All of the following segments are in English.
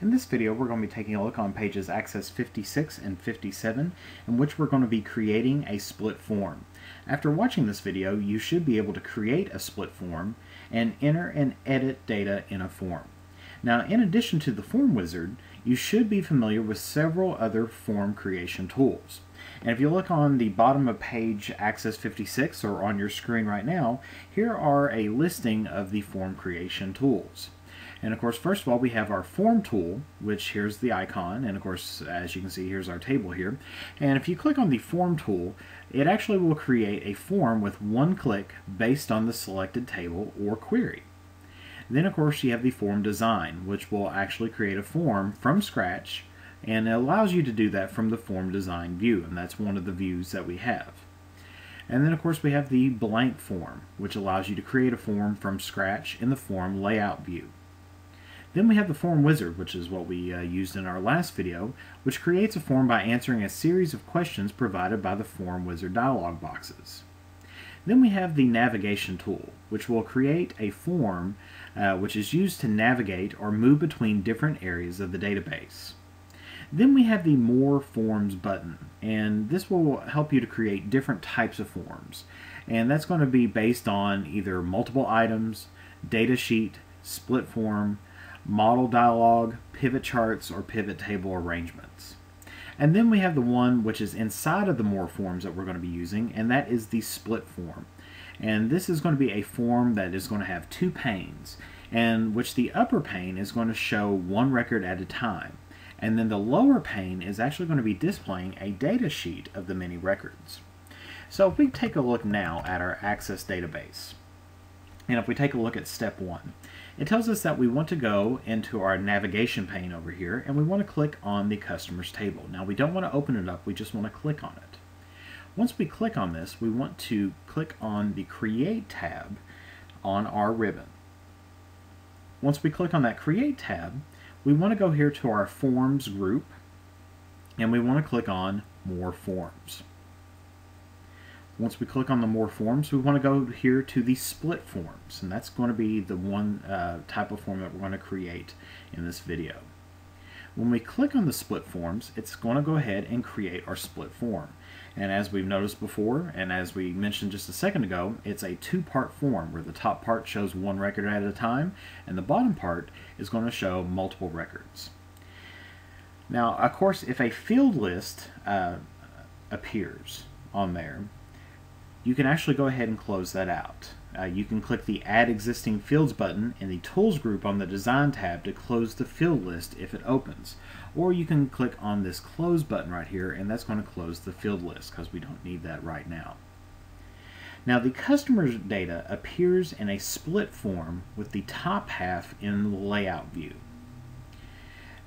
In this video we're going to be taking a look on pages Access 56 and 57 in which we're going to be creating a split form. After watching this video you should be able to create a split form and enter and edit data in a form. Now in addition to the form wizard you should be familiar with several other form creation tools. And if you look on the bottom of page Access 56 or on your screen right now, here are a listing of the form creation tools. And of course, first of all, we have our form tool, which here's the icon. And of course, as you can see, here's our table here. And if you click on the form tool, it actually will create a form with one click based on the selected table or query. Then of course you have the form design, which will actually create a form from scratch and it allows you to do that from the form design view and that's one of the views that we have. And then of course we have the blank form which allows you to create a form from scratch in the form layout view. Then we have the form wizard which is what we uh, used in our last video which creates a form by answering a series of questions provided by the form wizard dialog boxes. Then we have the navigation tool, which will create a form uh, which is used to navigate or move between different areas of the database. Then we have the More Forms button, and this will help you to create different types of forms. And that's going to be based on either multiple items, data sheet, split form, modal dialog, pivot charts, or pivot table arrangements. And then we have the one which is inside of the more forms that we're going to be using, and that is the split form. And this is going to be a form that is going to have two panes, and which the upper pane is going to show one record at a time. And then the lower pane is actually going to be displaying a data sheet of the many records. So if we take a look now at our Access database, and if we take a look at step one, it tells us that we want to go into our navigation pane over here and we want to click on the customers table. Now we don't want to open it up, we just want to click on it. Once we click on this, we want to click on the Create tab on our ribbon. Once we click on that Create tab, we want to go here to our Forms group, and we want to click on More Forms. Once we click on the More Forms, we want to go here to the Split Forms, and that's going to be the one uh, type of form that we're going to create in this video. When we click on the split forms, it's going to go ahead and create our split form. And as we've noticed before, and as we mentioned just a second ago, it's a two-part form where the top part shows one record at a time, and the bottom part is going to show multiple records. Now, of course, if a field list uh, appears on there, you can actually go ahead and close that out. Uh, you can click the Add Existing Fields button in the Tools group on the Design tab to close the field list if it opens. Or you can click on this Close button right here and that's going to close the field list because we don't need that right now. Now the customer's data appears in a split form with the top half in the layout view.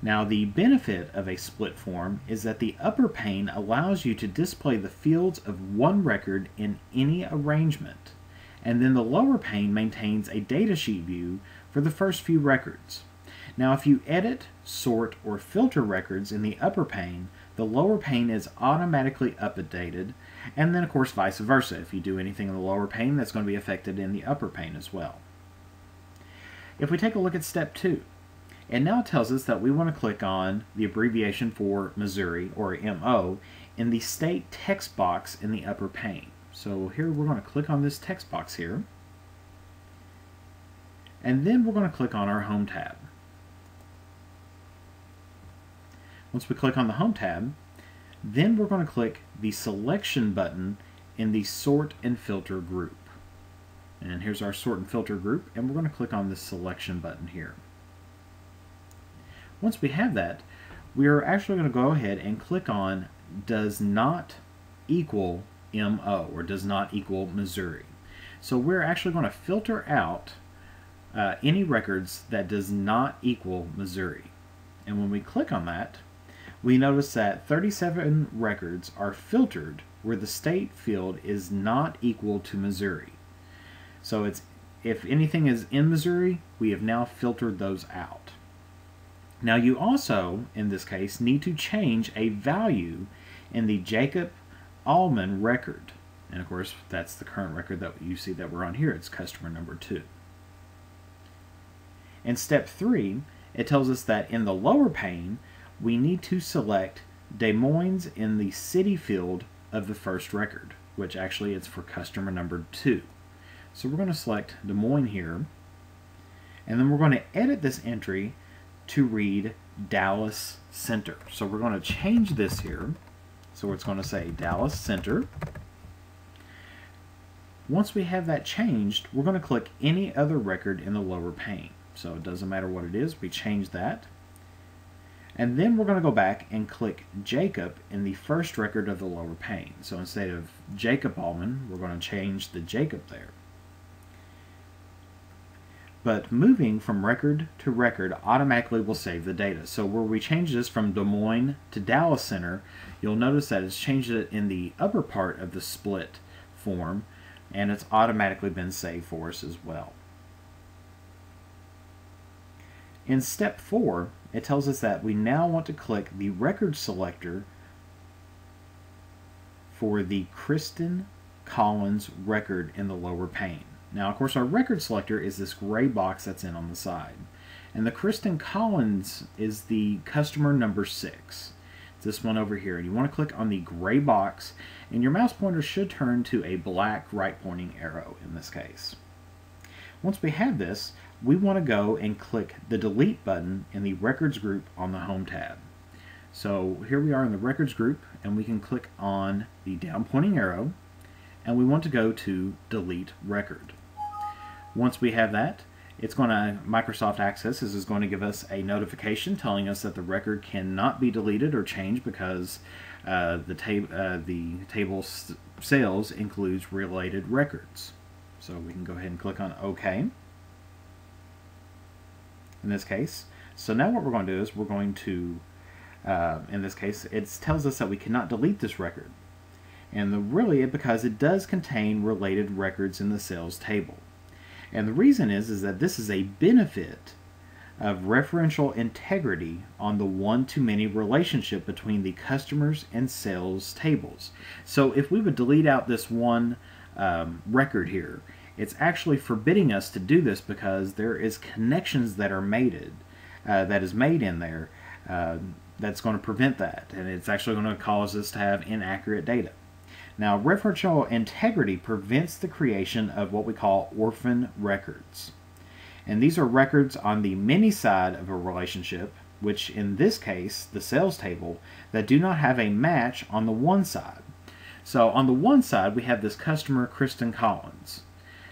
Now the benefit of a split form is that the upper pane allows you to display the fields of one record in any arrangement and then the lower pane maintains a datasheet view for the first few records. Now if you edit, sort, or filter records in the upper pane, the lower pane is automatically updated, and then of course vice versa. If you do anything in the lower pane, that's going to be affected in the upper pane as well. If we take a look at step two, it now tells us that we want to click on the abbreviation for Missouri, or MO, in the state text box in the upper pane. So here we're going to click on this text box here. And then we're going to click on our Home tab. Once we click on the Home tab, then we're going to click the Selection button in the Sort and Filter group. And here's our Sort and Filter group, and we're going to click on the Selection button here. Once we have that, we're actually going to go ahead and click on Does Not Equal MO, or does not equal Missouri. So we're actually going to filter out uh, any records that does not equal Missouri. And when we click on that, we notice that 37 records are filtered where the state field is not equal to Missouri. So it's if anything is in Missouri, we have now filtered those out. Now you also, in this case, need to change a value in the Jacob Allman record. And of course, that's the current record that you see that we're on here. It's customer number two. In step three, it tells us that in the lower pane, we need to select Des Moines in the city field of the first record, which actually is for customer number two. So we're going to select Des Moines here, and then we're going to edit this entry to read Dallas Center. So we're going to change this here. So it's going to say Dallas Center. Once we have that changed, we're going to click any other record in the lower pane. So it doesn't matter what it is, we change that. And then we're going to go back and click Jacob in the first record of the lower pane. So instead of Jacob Allman, we're going to change the Jacob there. But moving from record to record automatically will save the data. So where we change this from Des Moines to Dallas Center, you'll notice that it's changed it in the upper part of the split form, and it's automatically been saved for us as well. In step 4, it tells us that we now want to click the record selector for the Kristen Collins record in the lower pane. Now, of course, our record selector is this gray box that's in on the side. And the Kristen Collins is the customer number 6. It's this one over here. And you want to click on the gray box, and your mouse pointer should turn to a black right-pointing arrow in this case. Once we have this, we want to go and click the delete button in the records group on the home tab. So here we are in the records group and we can click on the down pointing arrow and we want to go to delete record. Once we have that, it's going to Microsoft Access is going to give us a notification telling us that the record cannot be deleted or changed because uh, the, tab uh, the table sales includes related records. So we can go ahead and click on OK in this case. So now what we're going to do is we're going to, uh, in this case, it tells us that we cannot delete this record. And the, really because it does contain related records in the sales table. And the reason is, is that this is a benefit of referential integrity on the one-to-many relationship between the customers and sales tables. So if we would delete out this one um, record here, it's actually forbidding us to do this because there is connections that are mated, uh, that is made in there, uh, that's going to prevent that, and it's actually going to cause us to have inaccurate data. Now, referential integrity prevents the creation of what we call orphan records. And these are records on the many side of a relationship, which in this case, the sales table, that do not have a match on the one side. So on the one side, we have this customer, Kristen Collins.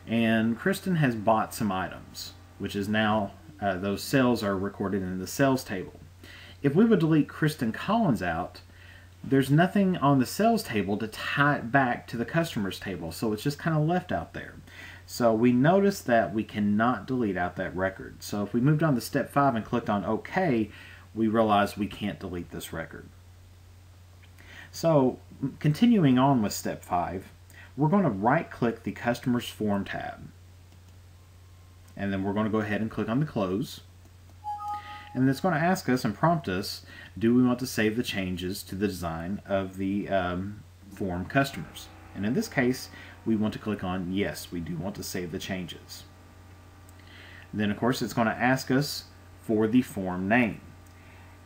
And Kristen has bought some items, which is now, uh, those sales are recorded in the sales table. If we would delete Kristen Collins out, there's nothing on the sales table to tie it back to the customers table, so it's just kind of left out there. So we notice that we cannot delete out that record. So if we moved on to step 5 and clicked on OK, we realize we can't delete this record. So continuing on with step 5, we're going to right click the Customers Form tab. And then we're going to go ahead and click on the Close. And it's going to ask us and prompt us, do we want to save the changes to the design of the um, form customers? And in this case, we want to click on yes, we do want to save the changes. Then of course it's going to ask us for the form name.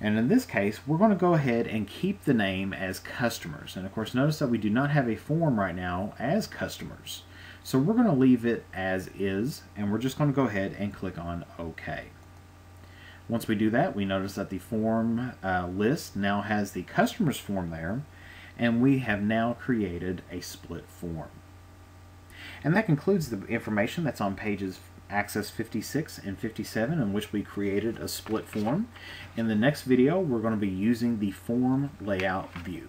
And in this case, we're going to go ahead and keep the name as customers. And of course, notice that we do not have a form right now as customers. So we're going to leave it as is, and we're just going to go ahead and click on OK. Once we do that, we notice that the form uh, list now has the customers form there, and we have now created a split form. And that concludes the information that's on pages Access 56 and 57 in which we created a split form. In the next video, we're going to be using the form layout view.